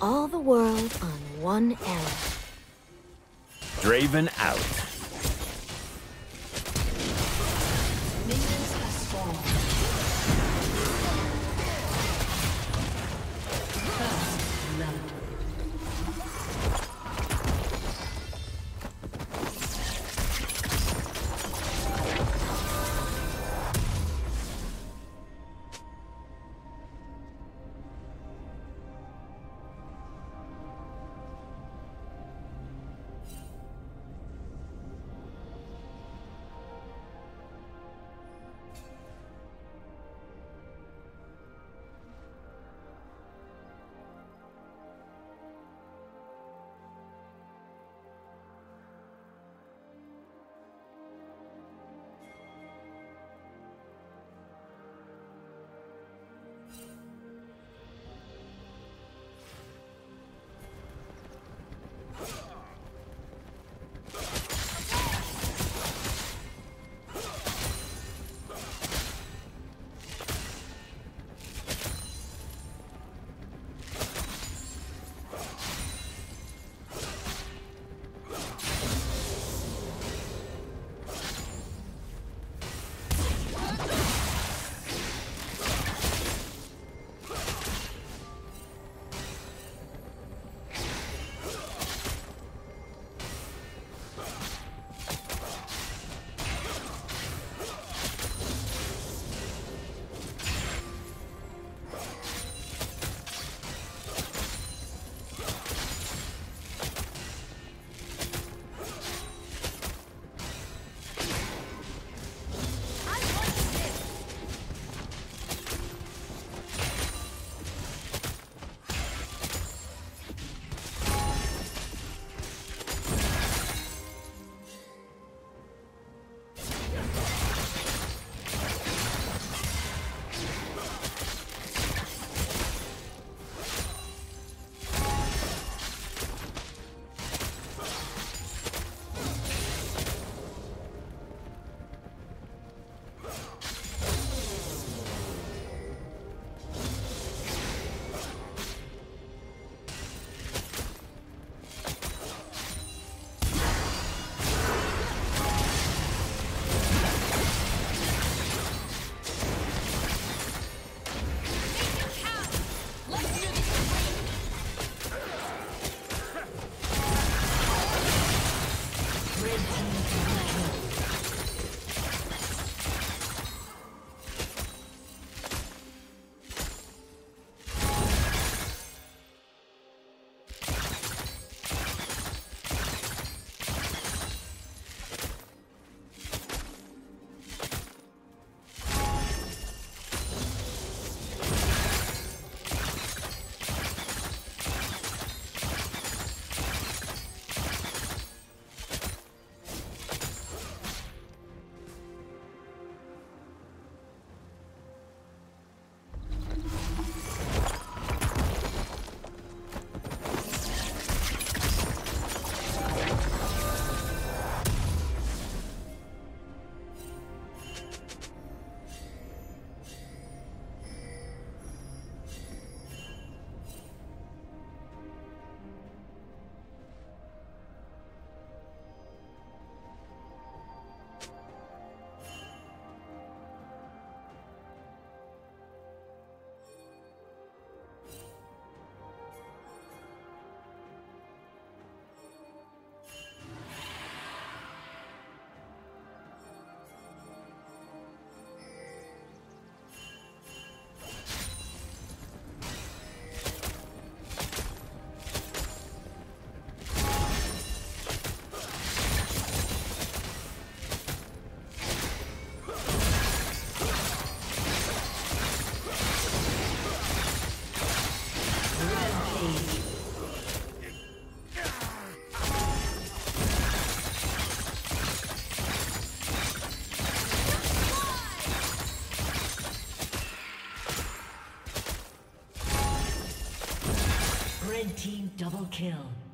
all the world on one arrow. Draven out. Kill.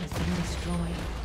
Has been destroyed.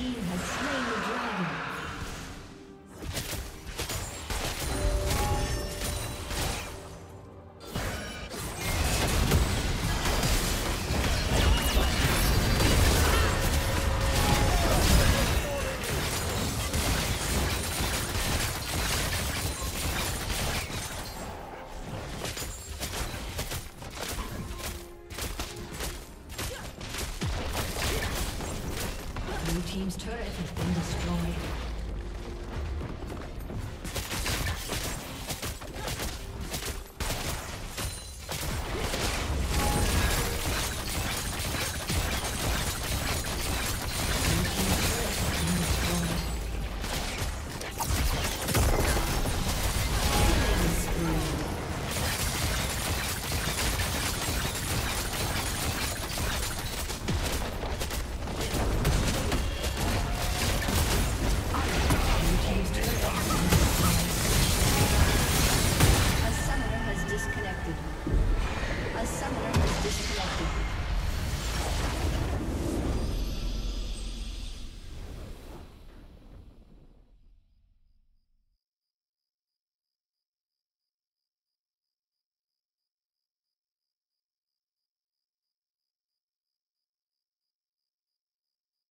Team has slain